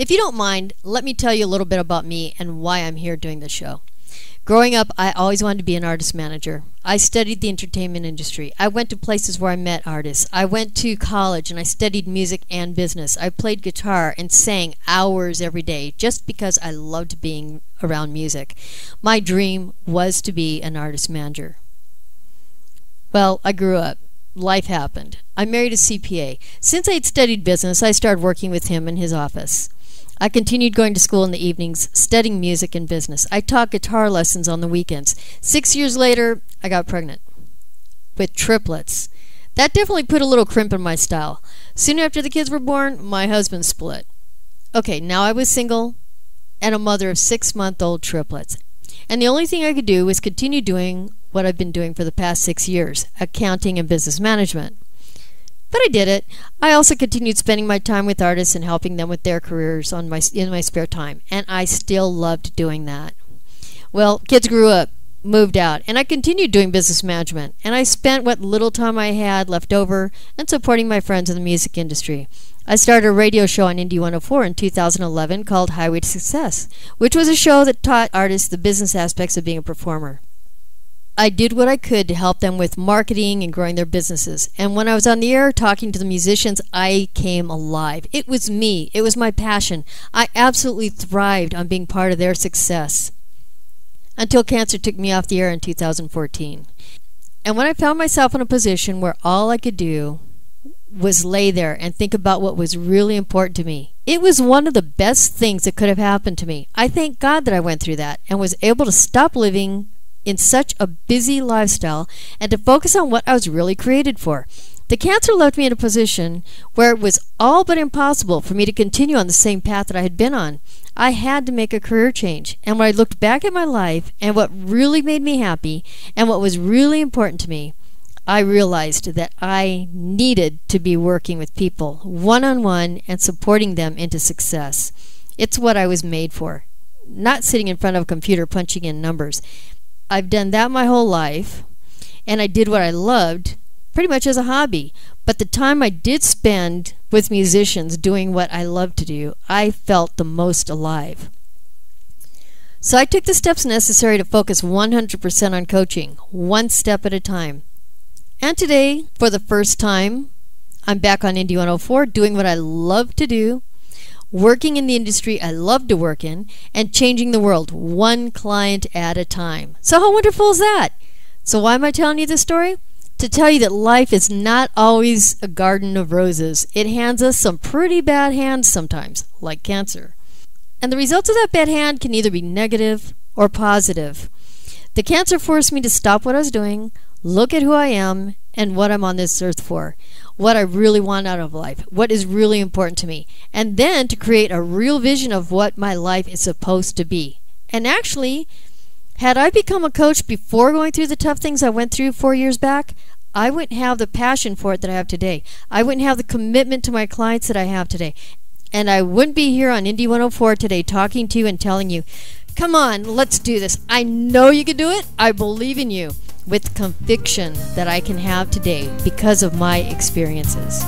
If you don't mind, let me tell you a little bit about me and why I'm here doing this show. Growing up, I always wanted to be an artist manager. I studied the entertainment industry. I went to places where I met artists. I went to college and I studied music and business. I played guitar and sang hours every day just because I loved being around music. My dream was to be an artist manager. Well, I grew up. Life happened. I married a CPA. Since I had studied business, I started working with him in his office. I continued going to school in the evenings, studying music and business. I taught guitar lessons on the weekends. Six years later, I got pregnant with triplets. That definitely put a little crimp in my style. Soon after the kids were born, my husband split. Okay, now I was single and a mother of six month old triplets. And the only thing I could do was continue doing what I've been doing for the past six years accounting and business management. But I did it. I also continued spending my time with artists and helping them with their careers on my in my spare time, and I still loved doing that. Well, kids grew up, moved out, and I continued doing business management, and I spent what little time I had left over and supporting my friends in the music industry. I started a radio show on Indie 104 in 2011 called Highway to Success, which was a show that taught artists the business aspects of being a performer. I did what I could to help them with marketing and growing their businesses. And when I was on the air talking to the musicians, I came alive. It was me, it was my passion. I absolutely thrived on being part of their success. Until cancer took me off the air in 2014. And when I found myself in a position where all I could do was lay there and think about what was really important to me. It was one of the best things that could have happened to me. I thank God that I went through that and was able to stop living in such a busy lifestyle and to focus on what I was really created for. The cancer left me in a position where it was all but impossible for me to continue on the same path that I had been on. I had to make a career change. And when I looked back at my life and what really made me happy and what was really important to me, I realized that I needed to be working with people one on one and supporting them into success. It's what I was made for, not sitting in front of a computer punching in numbers. I've done that my whole life, and I did what I loved pretty much as a hobby. But the time I did spend with musicians doing what I love to do, I felt the most alive. So I took the steps necessary to focus 100% on coaching, one step at a time. And today, for the first time, I'm back on Indie 104 doing what I love to do working in the industry I love to work in, and changing the world one client at a time. So, how wonderful is that? So, why am I telling you this story? To tell you that life is not always a garden of roses. It hands us some pretty bad hands sometimes, like cancer. And the results of that bad hand can either be negative or positive. The cancer forced me to stop what I was doing, look at who I am, and what I'm on this earth for what I really want out of life, what is really important to me, and then to create a real vision of what my life is supposed to be. And actually, had I become a coach before going through the tough things I went through four years back, I wouldn't have the passion for it that I have today. I wouldn't have the commitment to my clients that I have today. And I wouldn't be here on Indie 104 today talking to you and telling you, come on, let's do this. I know you can do it. I believe in you with conviction that I can have today because of my experiences.